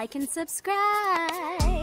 like and subscribe.